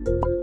you